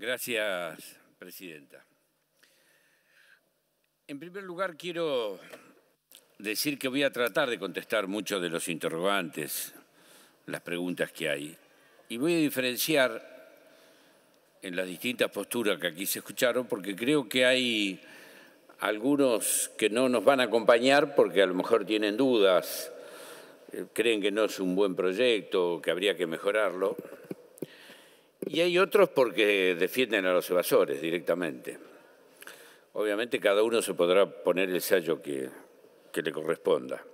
Gracias, Presidenta. En primer lugar, quiero decir que voy a tratar de contestar muchos de los interrogantes, las preguntas que hay, y voy a diferenciar en las distintas posturas que aquí se escucharon, porque creo que hay algunos que no nos van a acompañar porque a lo mejor tienen dudas, eh, creen que no es un buen proyecto, que habría que mejorarlo, y hay otros porque defienden a los evasores directamente. Obviamente cada uno se podrá poner el sello que, que le corresponda.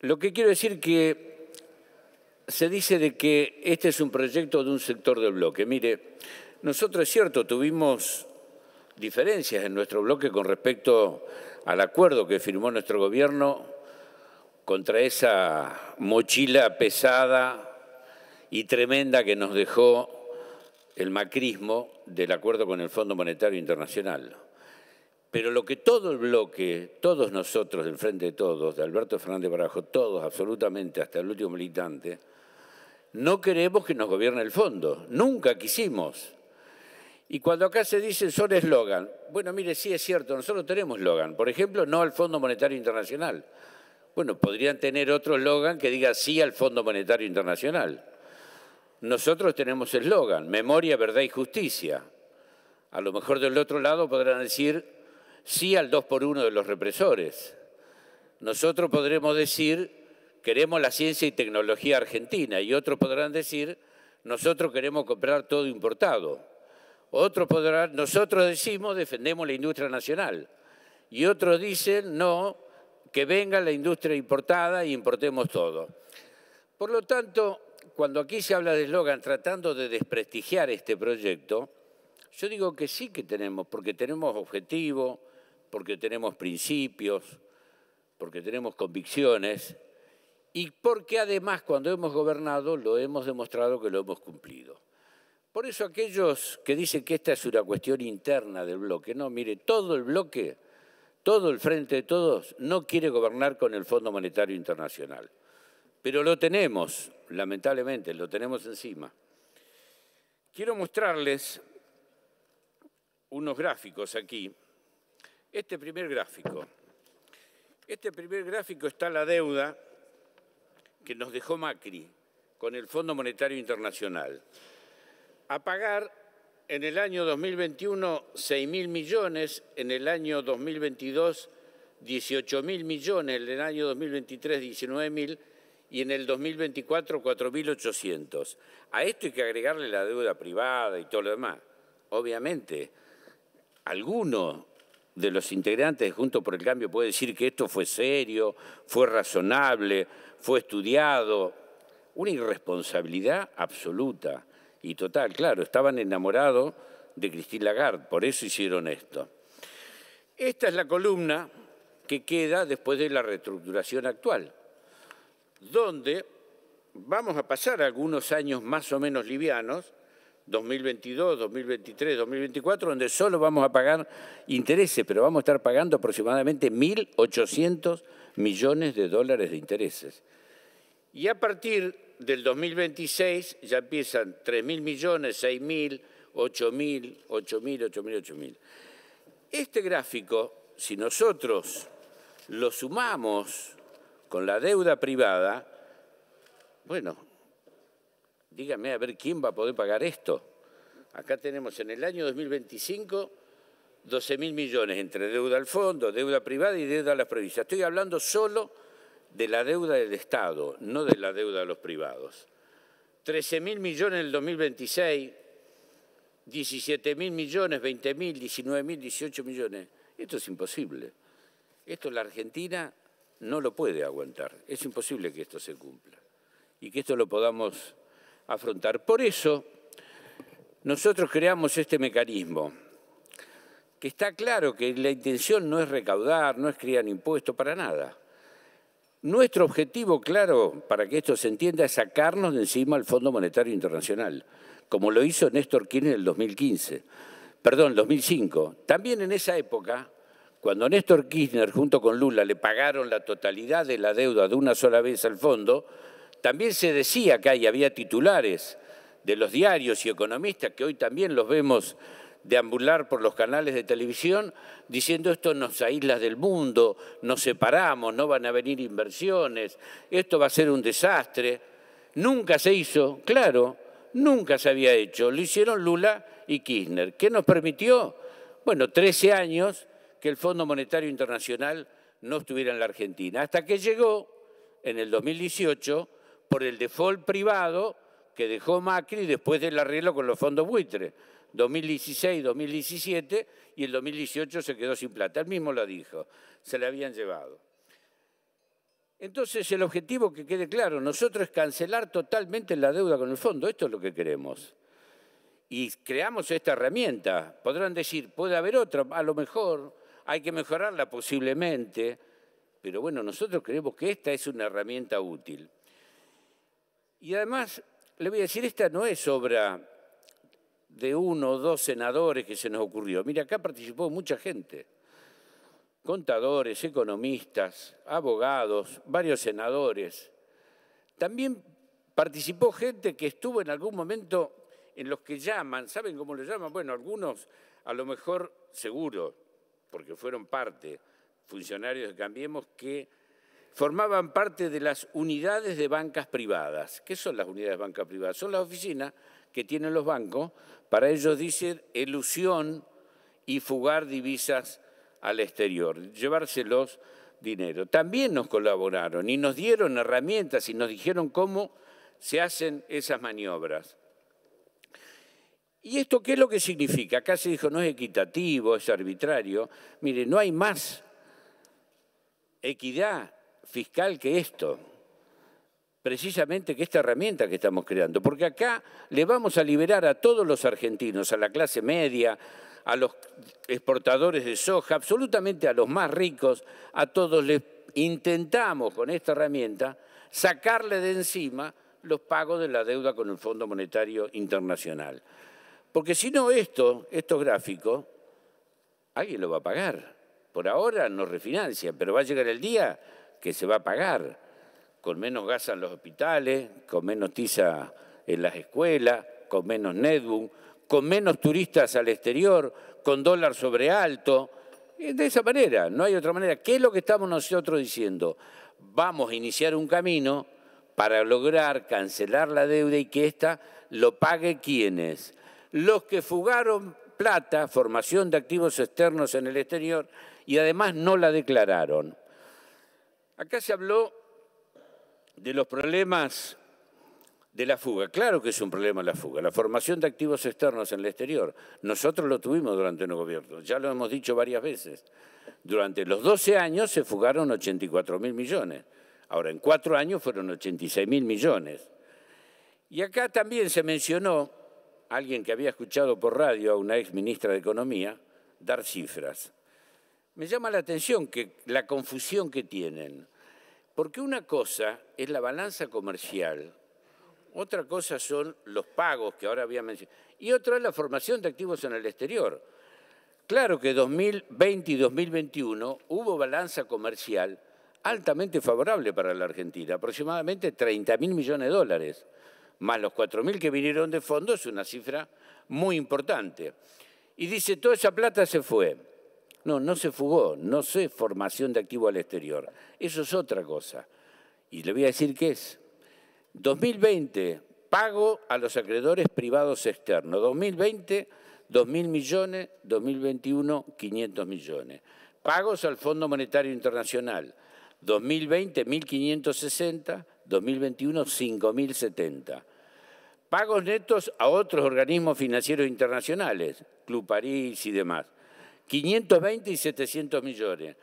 Lo que quiero decir que se dice de que este es un proyecto de un sector del bloque. Mire, nosotros es cierto, tuvimos diferencias en nuestro bloque con respecto al acuerdo que firmó nuestro gobierno contra esa mochila pesada y tremenda que nos dejó el macrismo del acuerdo con el Fondo Monetario Internacional. Pero lo que todo el bloque, todos nosotros del Frente de Todos, de Alberto Fernández Barajo, todos absolutamente, hasta el último militante, no queremos que nos gobierne el fondo, nunca quisimos. Y cuando acá se dice son eslogan, bueno, mire, sí es cierto, nosotros tenemos eslogan. Por ejemplo, no al Fondo Monetario Internacional. Bueno, podrían tener otro eslogan que diga sí al Fondo Monetario Internacional. Nosotros tenemos eslogan, memoria, verdad y justicia. A lo mejor del otro lado podrán decir sí al dos por uno de los represores. Nosotros podremos decir queremos la ciencia y tecnología argentina y otros podrán decir nosotros queremos comprar todo importado. Otros podrán, nosotros decimos defendemos la industria nacional y otros dicen no, que venga la industria importada y importemos todo. Por lo tanto, cuando aquí se habla de eslogan tratando de desprestigiar este proyecto, yo digo que sí que tenemos, porque tenemos objetivos, porque tenemos principios, porque tenemos convicciones y porque además cuando hemos gobernado lo hemos demostrado que lo hemos cumplido. Por eso aquellos que dicen que esta es una cuestión interna del bloque, no, mire, todo el bloque, todo el frente de todos no quiere gobernar con el Fondo Monetario Internacional. Pero lo tenemos, lamentablemente, lo tenemos encima. Quiero mostrarles unos gráficos aquí. Este primer gráfico. Este primer gráfico está la deuda que nos dejó Macri con el Fondo Monetario Internacional. A pagar en el año 2021 6 mil millones, en el año 2022 18 mil millones, en el año 2023 19 mil y en el 2024 4.800. A esto hay que agregarle la deuda privada y todo lo demás. Obviamente, alguno de los integrantes de Juntos por el Cambio puede decir que esto fue serio, fue razonable, fue estudiado. Una irresponsabilidad absoluta y total. Claro, estaban enamorados de Christine Lagarde, por eso hicieron esto. Esta es la columna que queda después de la reestructuración actual donde vamos a pasar algunos años más o menos livianos, 2022, 2023, 2024, donde solo vamos a pagar intereses, pero vamos a estar pagando aproximadamente 1.800 millones de dólares de intereses. Y a partir del 2026 ya empiezan 3.000 millones, 6.000, 8.000, 8.000, 8.000, 8.000. Este gráfico, si nosotros lo sumamos con la deuda privada, bueno, dígame a ver quién va a poder pagar esto. Acá tenemos en el año 2025 12 mil millones entre deuda al fondo, deuda privada y deuda a las provincias. Estoy hablando solo de la deuda del Estado, no de la deuda de los privados. 13 mil millones en el 2026, 17 mil millones, 20 mil, 19 mil, 18 millones. Esto es imposible. Esto la Argentina no lo puede aguantar. Es imposible que esto se cumpla y que esto lo podamos afrontar. Por eso, nosotros creamos este mecanismo, que está claro que la intención no es recaudar, no es crear impuestos, para nada. Nuestro objetivo, claro, para que esto se entienda, es sacarnos de encima al Fondo Monetario Internacional, como lo hizo Néstor Kirchner en el 2015, perdón, 2005. También en esa época cuando Néstor Kirchner junto con Lula le pagaron la totalidad de la deuda de una sola vez al fondo, también se decía que ahí había titulares de los diarios y economistas, que hoy también los vemos deambular por los canales de televisión diciendo esto nos aísla del mundo, nos separamos, no van a venir inversiones, esto va a ser un desastre. Nunca se hizo, claro, nunca se había hecho. Lo hicieron Lula y Kirchner. ¿Qué nos permitió? Bueno, 13 años que el Fondo Monetario Internacional no estuviera en la Argentina, hasta que llegó en el 2018 por el default privado que dejó Macri después del arreglo con los fondos buitres. 2016, 2017 y el 2018 se quedó sin plata. Él mismo lo dijo, se le habían llevado. Entonces el objetivo que quede claro, nosotros es cancelar totalmente la deuda con el fondo, esto es lo que queremos. Y creamos esta herramienta. Podrán decir, puede haber otra, a lo mejor, hay que mejorarla posiblemente, pero bueno, nosotros creemos que esta es una herramienta útil. Y además, le voy a decir, esta no es obra de uno o dos senadores que se nos ocurrió. Mira, acá participó mucha gente, contadores, economistas, abogados, varios senadores. También participó gente que estuvo en algún momento en los que llaman, ¿saben cómo lo llaman? Bueno, algunos a lo mejor seguro, porque fueron parte, funcionarios de Cambiemos, que formaban parte de las unidades de bancas privadas. ¿Qué son las unidades de bancas privadas? Son las oficinas que tienen los bancos para ellos dicen ilusión y fugar divisas al exterior, llevárselos dinero. También nos colaboraron y nos dieron herramientas y nos dijeron cómo se hacen esas maniobras. ¿Y esto qué es lo que significa? Acá se dijo no es equitativo, es arbitrario. Mire, no hay más equidad fiscal que esto precisamente que esta herramienta que estamos creando, porque acá le vamos a liberar a todos los argentinos, a la clase media, a los exportadores de soja, absolutamente a los más ricos, a todos les intentamos con esta herramienta sacarle de encima los pagos de la deuda con el Fondo Monetario Internacional. Porque si no esto, estos gráficos, alguien lo va a pagar. Por ahora no refinancia, pero va a llegar el día que se va a pagar con menos gas en los hospitales, con menos tiza en las escuelas, con menos netbook, con menos turistas al exterior, con dólar sobre alto. De esa manera, no hay otra manera. ¿Qué es lo que estamos nosotros diciendo? Vamos a iniciar un camino para lograr cancelar la deuda y que ésta lo pague quienes. Los que fugaron plata, formación de activos externos en el exterior, y además no la declararon. Acá se habló de los problemas de la fuga. Claro que es un problema la fuga, la formación de activos externos en el exterior. Nosotros lo tuvimos durante el gobierno, ya lo hemos dicho varias veces. Durante los 12 años se fugaron 84 mil millones. Ahora, en cuatro años fueron 86 mil millones. Y acá también se mencionó, alguien que había escuchado por radio a una ex ministra de Economía, dar cifras. Me llama la atención que la confusión que tienen. Porque una cosa es la balanza comercial, otra cosa son los pagos que ahora había mencionado, y otra es la formación de activos en el exterior. Claro que 2020 y 2021 hubo balanza comercial altamente favorable para la Argentina, aproximadamente 30 mil millones de dólares, más los 4 mil que vinieron de fondo, es una cifra muy importante. Y dice, toda esa plata se fue. No, no se fugó, no sé formación de activo al exterior. Eso es otra cosa. Y le voy a decir qué es. 2020, pago a los acreedores privados externos. 2020, 2.000 millones, 2021, 500 millones. Pagos al Fondo Monetario Internacional. 2020, 1.560, 2021, 5.070. Pagos netos a otros organismos financieros internacionales, Club París y demás. 520 y 700 millones.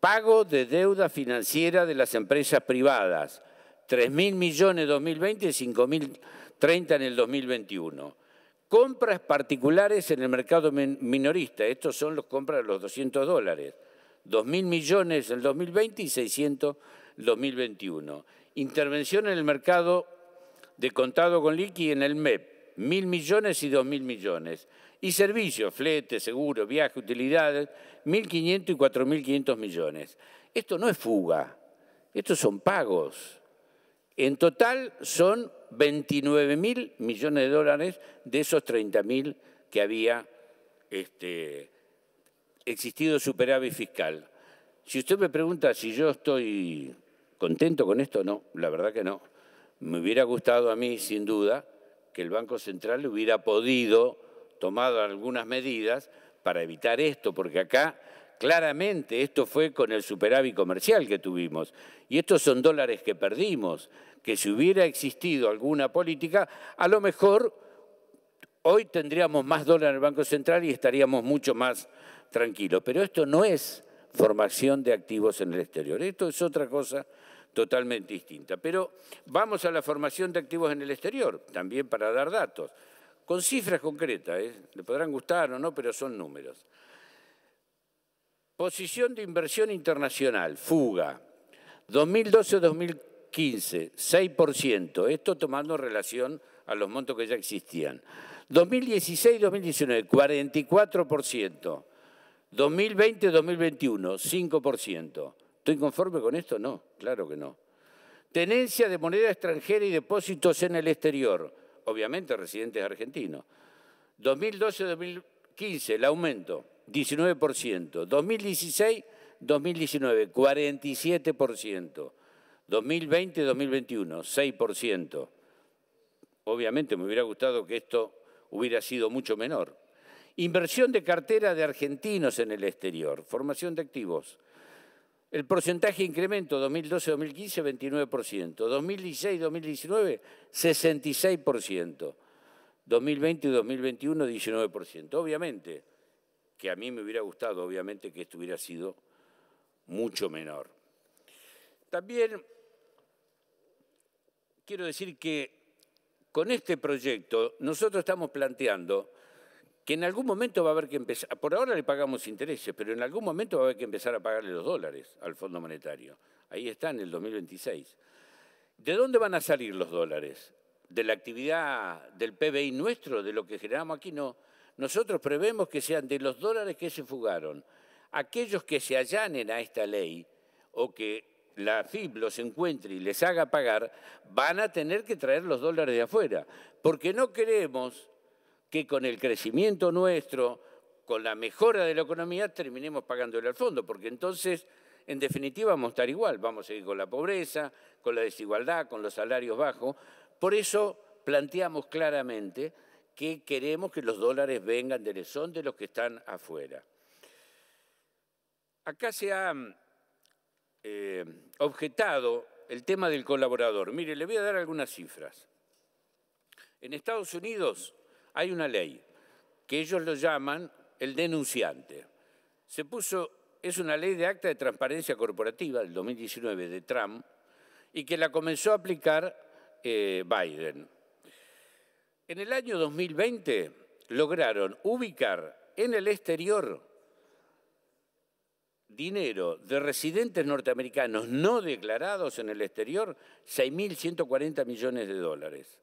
Pago de deuda financiera de las empresas privadas, 3.000 millones en 2020 y 5.030 en el 2021. Compras particulares en el mercado minorista, estos son los compras de los 200 dólares, 2.000 millones en el 2020 y 600 en el 2021. Intervención en el mercado de contado con liqui en el MEP, 1.000 millones y 2.000 millones. Y servicios, flete, seguro, viaje, utilidades, 1.500 y 4.500 millones. Esto no es fuga, estos son pagos. En total son 29 mil millones de dólares de esos 30 mil que había este, existido superávit fiscal. Si usted me pregunta si yo estoy contento con esto, no, la verdad que no. Me hubiera gustado a mí, sin duda, que el Banco Central hubiera podido tomar algunas medidas para evitar esto, porque acá claramente esto fue con el superávit comercial que tuvimos. Y estos son dólares que perdimos, que si hubiera existido alguna política, a lo mejor hoy tendríamos más dólares en el Banco Central y estaríamos mucho más tranquilos. Pero esto no es formación de activos en el exterior, esto es otra cosa totalmente distinta. Pero vamos a la formación de activos en el exterior, también para dar datos, con cifras concretas, ¿eh? le podrán gustar o no, pero son números. Posición de inversión internacional, fuga, 2012-2015, 6%, esto tomando relación a los montos que ya existían. 2016-2019, 44%. 2020-2021, 5%. ¿Estoy conforme con esto? No, claro que no. Tenencia de moneda extranjera y depósitos en el exterior, obviamente residentes argentinos. 2012-2015, el aumento, 19%. 2016-2019, 47%. 2020-2021, 6%. Obviamente me hubiera gustado que esto hubiera sido mucho menor. Inversión de cartera de argentinos en el exterior, formación de activos. El porcentaje incremento 2012-2015, 29%. 2016-2019, 66%. 2020 2021, 19%. Obviamente, que a mí me hubiera gustado, obviamente, que esto hubiera sido mucho menor. También quiero decir que con este proyecto nosotros estamos planteando que en algún momento va a haber que empezar, por ahora le pagamos intereses, pero en algún momento va a haber que empezar a pagarle los dólares al Fondo Monetario. Ahí está en el 2026. ¿De dónde van a salir los dólares? ¿De la actividad del PBI nuestro, de lo que generamos aquí? No. Nosotros prevemos que sean de los dólares que se fugaron. Aquellos que se allanen a esta ley o que la FIB los encuentre y les haga pagar, van a tener que traer los dólares de afuera, porque no queremos que con el crecimiento nuestro, con la mejora de la economía, terminemos pagándole al fondo, porque entonces, en definitiva, vamos a estar igual, vamos a ir con la pobreza, con la desigualdad, con los salarios bajos. Por eso planteamos claramente que queremos que los dólares vengan del son de los que están afuera. Acá se ha eh, objetado el tema del colaborador. Mire, le voy a dar algunas cifras. En Estados Unidos hay una ley que ellos lo llaman el denunciante. Se puso, es una ley de acta de transparencia corporativa del 2019 de Trump y que la comenzó a aplicar eh, Biden. En el año 2020 lograron ubicar en el exterior dinero de residentes norteamericanos no declarados en el exterior, 6.140 millones de dólares.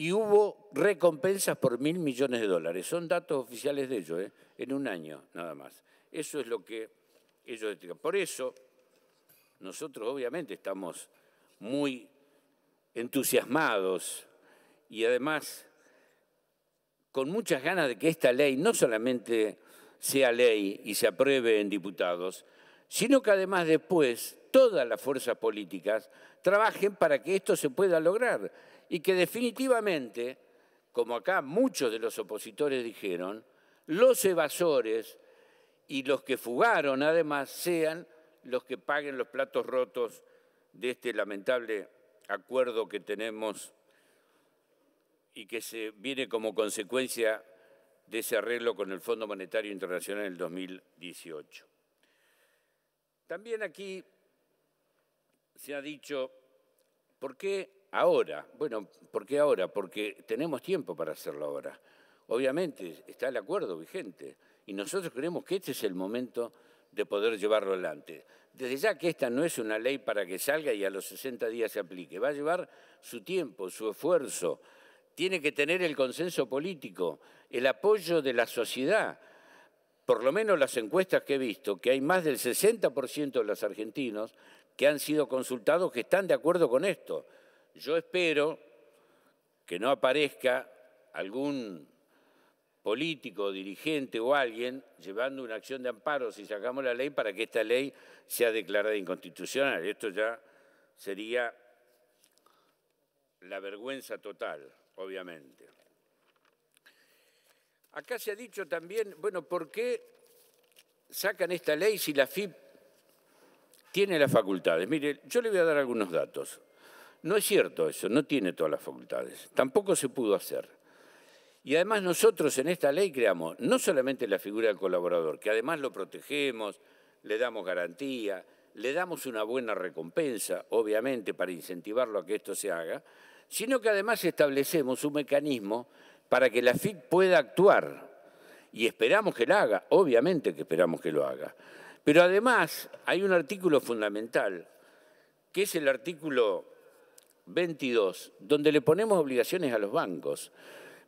Y hubo recompensas por mil millones de dólares. Son datos oficiales de ellos, ¿eh? en un año nada más. Eso es lo que ellos Por eso, nosotros obviamente estamos muy entusiasmados y además con muchas ganas de que esta ley no solamente sea ley y se apruebe en diputados, sino que además después todas las fuerzas políticas trabajen para que esto se pueda lograr y que definitivamente, como acá muchos de los opositores dijeron, los evasores y los que fugaron además sean los que paguen los platos rotos de este lamentable acuerdo que tenemos y que se viene como consecuencia de ese arreglo con el Fondo Monetario Internacional en el 2018. También aquí se ha dicho, ¿por qué ahora? Bueno, ¿por qué ahora? Porque tenemos tiempo para hacerlo ahora. Obviamente está el acuerdo vigente y nosotros creemos que este es el momento de poder llevarlo adelante. Desde ya que esta no es una ley para que salga y a los 60 días se aplique, va a llevar su tiempo, su esfuerzo, tiene que tener el consenso político, el apoyo de la sociedad. Por lo menos las encuestas que he visto, que hay más del 60% de los argentinos que han sido consultados que están de acuerdo con esto. Yo espero que no aparezca algún político, dirigente o alguien llevando una acción de amparo si sacamos la ley para que esta ley sea declarada inconstitucional. Esto ya sería la vergüenza total, obviamente. Acá se ha dicho también, bueno, ¿por qué sacan esta ley si la FIP tiene las facultades? Mire, yo le voy a dar algunos datos. No es cierto eso, no tiene todas las facultades. Tampoco se pudo hacer. Y además nosotros en esta ley creamos no solamente la figura del colaborador, que además lo protegemos, le damos garantía, le damos una buena recompensa, obviamente, para incentivarlo a que esto se haga, sino que además establecemos un mecanismo para que la FIC pueda actuar. Y esperamos que lo haga, obviamente que esperamos que lo haga. Pero además hay un artículo fundamental, que es el artículo 22, donde le ponemos obligaciones a los bancos.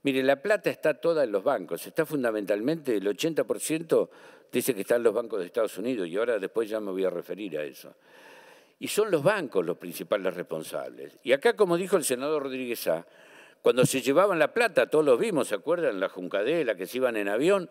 Mire, la plata está toda en los bancos, está fundamentalmente, el 80% dice que está en los bancos de Estados Unidos y ahora después ya me voy a referir a eso. Y son los bancos los principales responsables. Y acá, como dijo el senador Rodríguez A., cuando se llevaban la plata, todos los vimos, ¿se acuerdan? La Juncadela, que se iban en avión,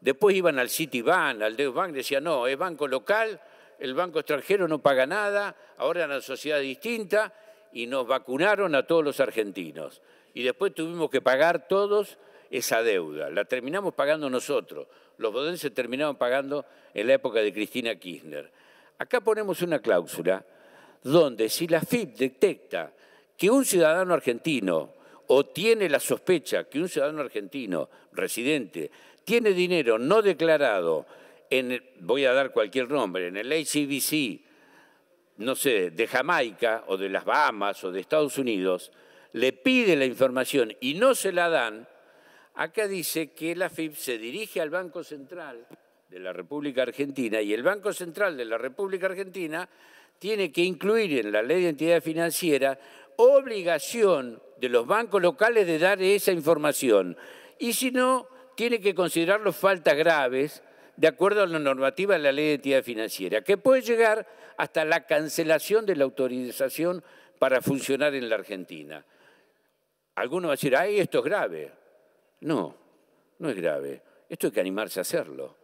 después iban al Citibank, al Bank, decían, no, es banco local, el banco extranjero no paga nada, ahora es una sociedad distinta, y nos vacunaron a todos los argentinos. Y después tuvimos que pagar todos esa deuda. La terminamos pagando nosotros. Los bodenses terminaron pagando en la época de Cristina Kirchner. Acá ponemos una cláusula donde si la FIP detecta que un ciudadano argentino o tiene la sospecha que un ciudadano argentino residente tiene dinero no declarado en, voy a dar cualquier nombre, en el ACBC, no sé, de Jamaica o de las Bahamas o de Estados Unidos, le pide la información y no se la dan, acá dice que la FIP se dirige al Banco Central de la República Argentina y el Banco Central de la República Argentina tiene que incluir en la ley de entidad financiera obligación de los bancos locales de dar esa información. Y si no, tiene que considerarlo faltas graves de acuerdo a la normativa de la ley de entidad financiera, que puede llegar hasta la cancelación de la autorización para funcionar en la Argentina. Alguno va a decir, ay, esto es grave. No, no es grave. Esto hay que animarse a hacerlo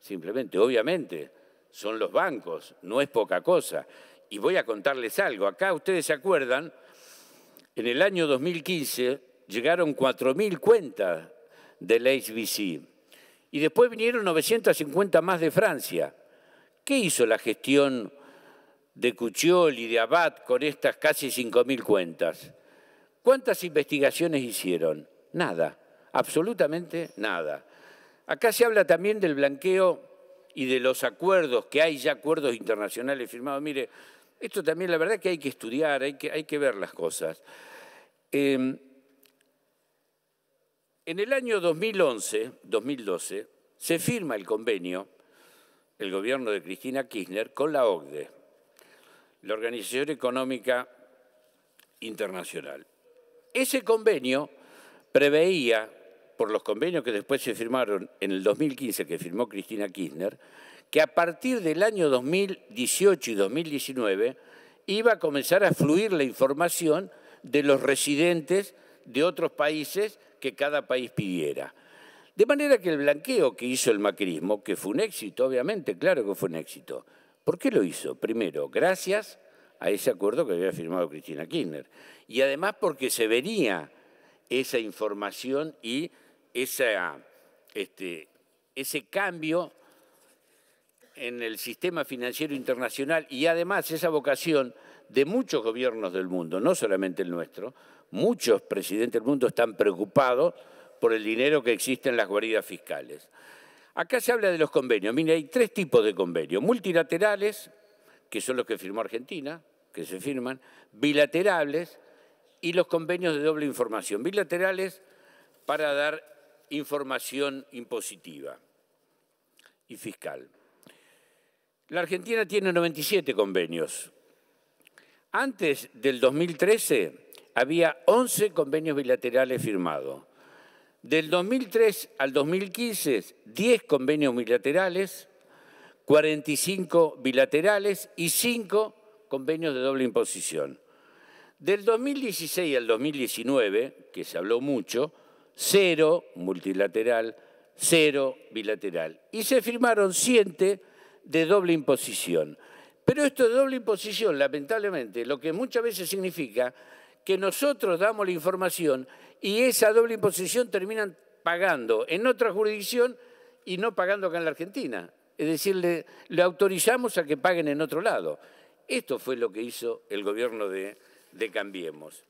simplemente. Obviamente, son los bancos, no es poca cosa. Y voy a contarles algo. Acá ustedes se acuerdan, en el año 2015 llegaron 4.000 cuentas del HBC y después vinieron 950 más de Francia. ¿Qué hizo la gestión de Cucciol y de Abad con estas casi 5.000 cuentas? ¿Cuántas investigaciones hicieron? Nada, absolutamente nada. Acá se habla también del blanqueo y de los acuerdos, que hay ya acuerdos internacionales firmados. Mire, esto también la verdad que hay que estudiar, hay que, hay que ver las cosas. Em, en el año 2011, 2012, se firma el convenio, el gobierno de Cristina Kirchner, con la OCDE, la Organización Económica Internacional. Ese convenio preveía por los convenios que después se firmaron en el 2015, que firmó Cristina Kirchner, que a partir del año 2018 y 2019 iba a comenzar a fluir la información de los residentes de otros países que cada país pidiera. De manera que el blanqueo que hizo el macrismo, que fue un éxito, obviamente, claro que fue un éxito. ¿Por qué lo hizo? Primero, gracias a ese acuerdo que había firmado Cristina Kirchner. Y además porque se venía esa información y este, ese cambio en el sistema financiero internacional y además esa vocación de muchos gobiernos del mundo, no solamente el nuestro, muchos presidentes del mundo están preocupados por el dinero que existe en las guaridas fiscales. Acá se habla de los convenios. Mire, hay tres tipos de convenios. Multilaterales, que son los que firmó Argentina, que se firman, bilaterales y los convenios de doble información. Bilaterales para dar información impositiva y fiscal. La Argentina tiene 97 convenios. Antes del 2013 había 11 convenios bilaterales firmados. Del 2003 al 2015, 10 convenios bilaterales, 45 bilaterales y 5 convenios de doble imposición. Del 2016 al 2019, que se habló mucho, cero multilateral, cero bilateral. Y se firmaron siete de doble imposición. Pero esto de doble imposición, lamentablemente, lo que muchas veces significa que nosotros damos la información y esa doble imposición terminan pagando en otra jurisdicción y no pagando acá en la Argentina. Es decir, le, autorizamos a que paguen en otro lado. Esto fue lo que hizo el gobierno de, de Cambiemos.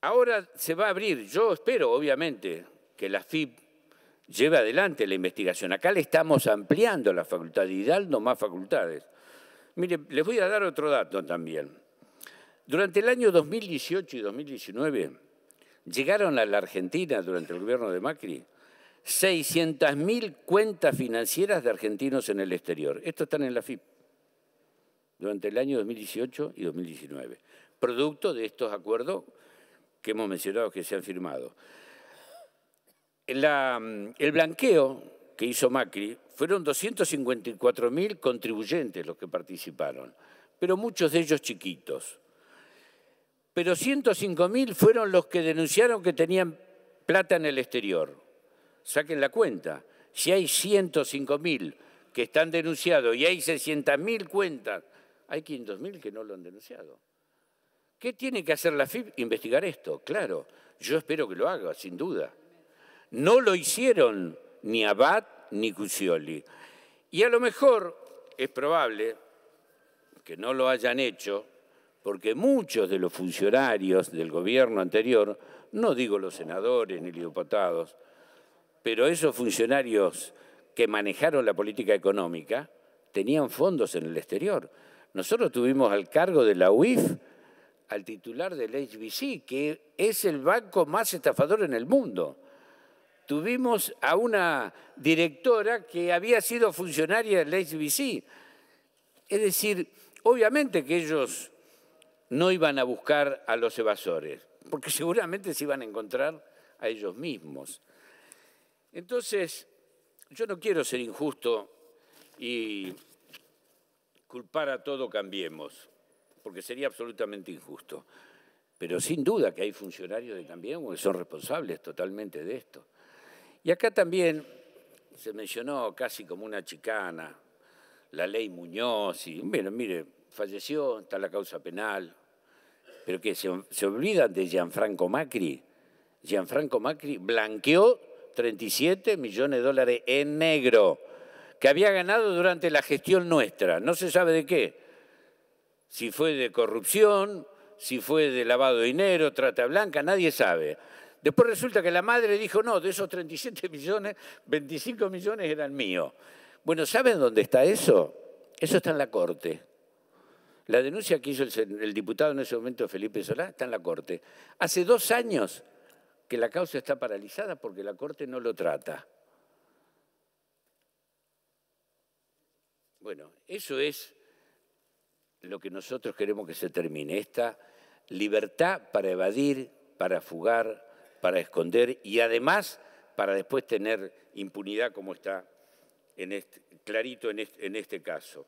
Ahora se va a abrir, yo espero obviamente que la FIP lleve adelante la investigación. Acá le estamos ampliando la facultad y dando más facultades. Mire, les voy a dar otro dato también. Durante el año 2018 y 2019 llegaron a la Argentina, durante el gobierno de Macri, 600.000 cuentas financieras de argentinos en el exterior. Esto están en la FIP durante el año 2018 y 2019, producto de estos acuerdos que hemos mencionado que se han firmado. el blanqueo que hizo Macri fueron 254.000 contribuyentes los que participaron, pero muchos de ellos chiquitos. Pero 105.000 fueron los que denunciaron que tenían plata en el exterior. Saquen la cuenta. Si hay 105.000 que están denunciados y hay 600.000 cuentas hay 500.000 que no lo han denunciado. ¿Qué tiene que hacer la FIP? Investigar esto, claro. Yo espero que lo haga, sin duda. No lo hicieron ni Abad ni Cusioli. Y a lo mejor es probable que no lo hayan hecho porque muchos de los funcionarios del gobierno anterior, no digo los senadores ni los diputados, pero esos funcionarios que manejaron la política económica tenían fondos en el exterior. Nosotros tuvimos al cargo de la UIF al titular del HBC, que es el banco más estafador en el mundo. Tuvimos a una directora que había sido funcionaria del HBC. Es decir, obviamente que ellos no iban a buscar a los evasores, porque seguramente se iban a encontrar a ellos mismos. Entonces, yo no quiero ser injusto y culpar a todo Cambiemos, porque sería absolutamente injusto. Pero sin duda que hay funcionarios de Cambiemos que son responsables totalmente de esto. Y acá también se mencionó casi como una chicana la ley Muñoz, y bueno, mire, falleció, está la causa penal, pero que se, se olvidan de Gianfranco Macri. Gianfranco Macri blanqueó 37 millones de dólares en negro que había ganado durante la gestión nuestra. No se sabe de qué. Si fue de corrupción, si fue de lavado de dinero, trata blanca, nadie sabe. Después resulta que la madre dijo, no, de esos 37 millones, 25 millones eran míos. Bueno, ¿saben dónde está eso? Eso está en la Corte. La denuncia que hizo el, diputado en ese momento, Felipe Solá, está en la Corte. Hace dos años que la causa está paralizada porque la Corte no lo trata. Bueno, eso es lo que nosotros queremos que se termine, esta libertad para evadir, para fugar, para esconder y además para después tener impunidad como está en este, clarito en este caso.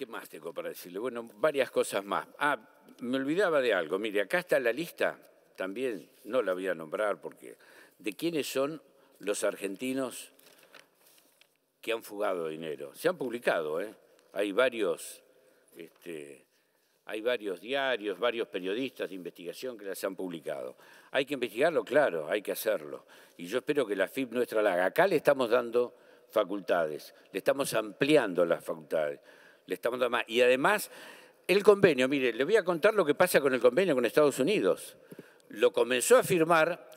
¿Qué más tengo para decirle? Bueno, varias cosas más. Ah, me olvidaba de algo. Mire, acá está la lista, también no la voy a nombrar porque de quiénes son los argentinos que han fugado dinero. Se han publicado, ¿eh? hay, varios, este, hay varios diarios, varios periodistas de investigación que las han publicado. Hay que investigarlo, claro, hay que hacerlo. Y yo espero que la FIP nuestra la haga. Acá le estamos dando facultades, le estamos ampliando las facultades, Y además, el convenio, mire, le voy a contar lo que pasa con el convenio con Estados Unidos. Lo comenzó a firmar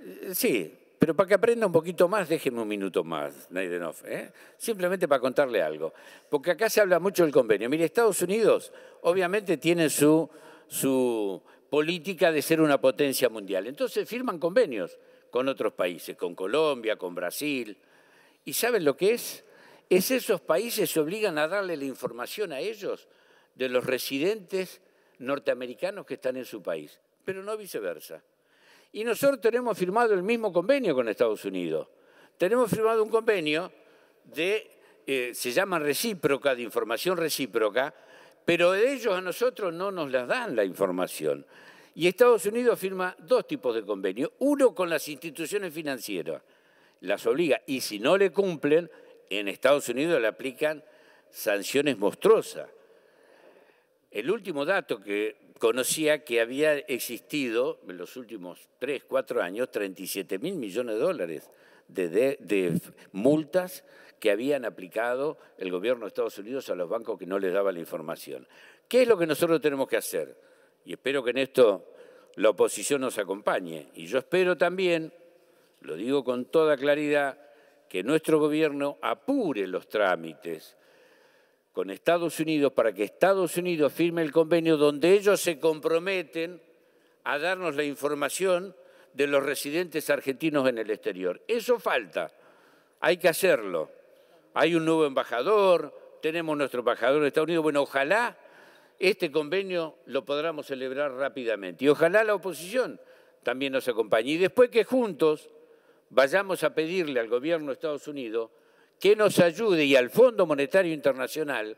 eh, sí, pero para que aprenda un poquito más, déjeme un minuto más, Neidenov, ¿eh? simplemente para contarle algo. Porque acá se habla mucho del convenio. Mire, Estados Unidos obviamente tiene su, su política de ser una potencia mundial. Entonces firman convenios con otros países, con Colombia, con Brasil. ¿Y saben lo que es? Es esos países se obligan a darle la información a ellos de los residentes norteamericanos que están en su país, pero no viceversa. Y nosotros tenemos firmado el mismo convenio con Estados Unidos. Tenemos firmado un convenio de, eh, se llama recíproca, de información recíproca, pero ellos a nosotros no nos las dan la información. Y Estados Unidos firma dos tipos de convenios. Uno con las instituciones financieras, las obliga, y si no le cumplen, en Estados Unidos le aplican sanciones monstruosas. El último dato que conocía que había existido en los últimos tres, cuatro años 37 mil millones de dólares de, multas que habían aplicado el gobierno de Estados Unidos a los bancos que no les daba la información. ¿Qué es lo que nosotros tenemos que hacer? Y espero que en esto la oposición nos acompañe. Y yo espero también, lo digo con toda claridad, que nuestro gobierno apure los trámites con Estados Unidos para que Estados Unidos firme el convenio donde ellos se comprometen a darnos la información de los residentes argentinos en el exterior. Eso falta, hay que hacerlo. Hay un nuevo embajador, tenemos nuestro embajador en Estados Unidos. Bueno, ojalá este convenio lo podamos celebrar rápidamente y ojalá la oposición también nos acompañe. Y después que juntos vayamos a pedirle al gobierno de Estados Unidos que nos ayude y al Fondo Monetario Internacional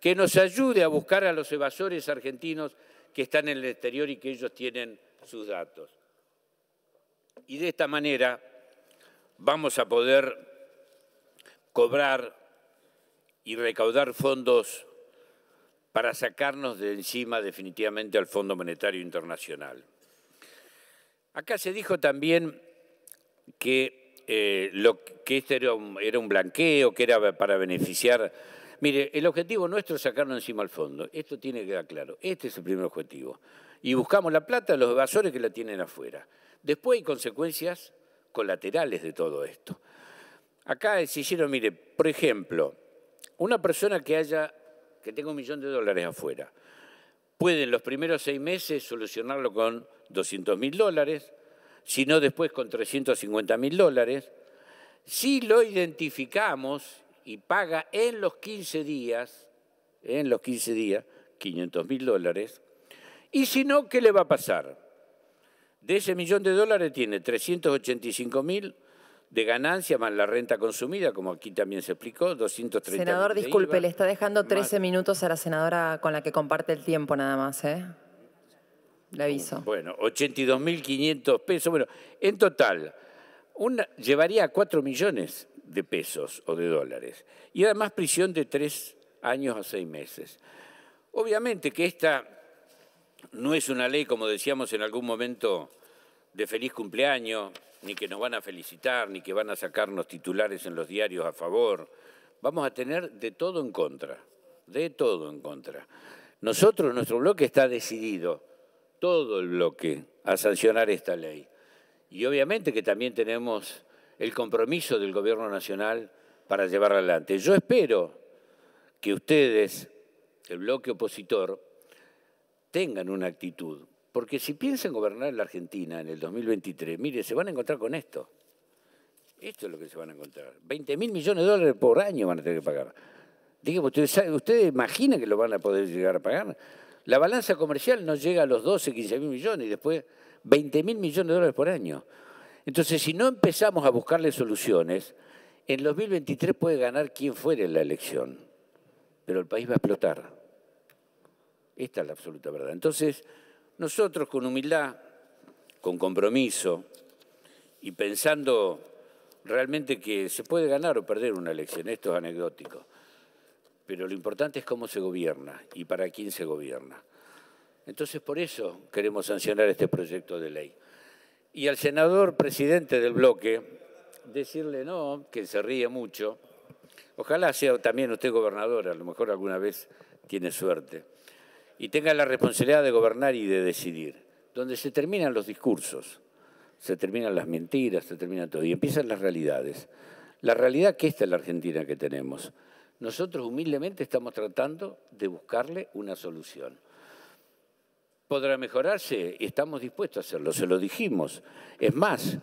que nos ayude a buscar a los evasores argentinos que están en el exterior y que ellos tienen sus datos. Y de esta manera vamos a poder cobrar y recaudar fondos para sacarnos de encima definitivamente al Fondo Monetario Internacional. Acá se dijo también que, eh, lo, que este era un, era un blanqueo, que era para beneficiar. Mire, el objetivo nuestro es sacarnos encima al fondo. Esto tiene que quedar claro. Este es el primer objetivo. Y buscamos la plata de los evasores que la tienen afuera. Después hay consecuencias colaterales de todo esto. Acá se hicieron, mire, por ejemplo, una persona que haya, que tenga un millón de dólares afuera, puede en los primeros seis meses solucionarlo con 200 mil dólares, si no después con 350 mil dólares. Si lo identificamos y paga en los 15 días, en los 15 días, 500 mil dólares, y si no, ¿qué le va a pasar? De ese millón de dólares tiene 385 mil de ganancia más la renta consumida, como aquí también se explicó, 230 Senador, disculpe, le está dejando 13 minutos a la senadora con la que comparte el tiempo nada más, ¿eh? Le aviso. Bueno, 82.500 pesos. Bueno, en total, una, llevaría a 4 millones de pesos o de dólares. Y además prisión de 3 años a 6 meses. Obviamente que esta no es una ley, como decíamos en algún momento, de feliz cumpleaños, ni que nos van a felicitar, ni que van a sacarnos titulares en los diarios a favor. Vamos a tener de todo en contra, de todo en contra. Nosotros, nuestro bloque está decidido, todo el bloque, a sancionar esta ley. Y obviamente que también tenemos el compromiso del Gobierno Nacional para llevarla adelante. Yo espero que ustedes, el bloque opositor, tengan una actitud. Porque si piensan gobernar la Argentina en el 2023, mire, se van a encontrar con esto. Esto es lo que se van a encontrar. 20 mil millones de dólares por año van a tener que pagar. Dígame, ¿ustedes, ¿ustedes imaginan que lo van a poder llegar a pagar? La balanza comercial no llega a los 12, 15 mil millones y después 20 mil millones de dólares por año. Entonces, si no empezamos a buscarle soluciones, en 2023 puede ganar quien fuere en la elección, pero el país va a explotar. Esta es la absoluta verdad. Entonces, nosotros con humildad, con compromiso y pensando realmente que se puede ganar o perder una elección, esto es anecdótico, pero lo importante es cómo se gobierna y para quién se gobierna. Entonces, por eso queremos sancionar este proyecto de ley. Y al senador presidente del bloque, decirle no, que se ríe mucho, ojalá sea también usted gobernador, a lo mejor alguna vez tiene suerte y tenga la responsabilidad de gobernar y de decidir, donde se terminan los discursos, se terminan las mentiras, se termina todo y empiezan las realidades. La realidad que esta es la Argentina que tenemos. Nosotros humildemente estamos tratando de buscarle una solución. ¿Podrá mejorarse? Estamos dispuestos a hacerlo, se lo dijimos. Es más,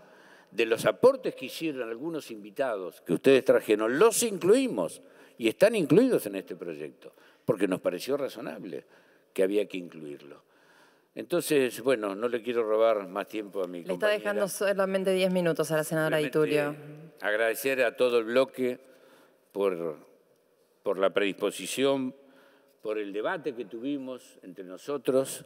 de los aportes que hicieron algunos invitados que ustedes trajeron, los incluimos y están incluidos en este proyecto, porque nos pareció razonable que había que incluirlo. Entonces, bueno, no le quiero robar más tiempo a mi Le está dejando solamente 10 minutos a la senadora Itulio. Agradecer a todo el bloque por, por la predisposición, por el debate que tuvimos entre nosotros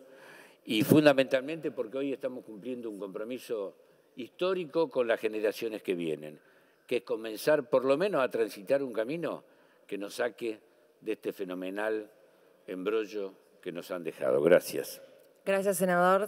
y fundamentalmente porque hoy estamos cumpliendo un compromiso histórico con las generaciones que vienen, que es comenzar por lo menos a transitar un camino que nos saque de este fenomenal embrollo que nos han dejado. Gracias. Gracias, senador.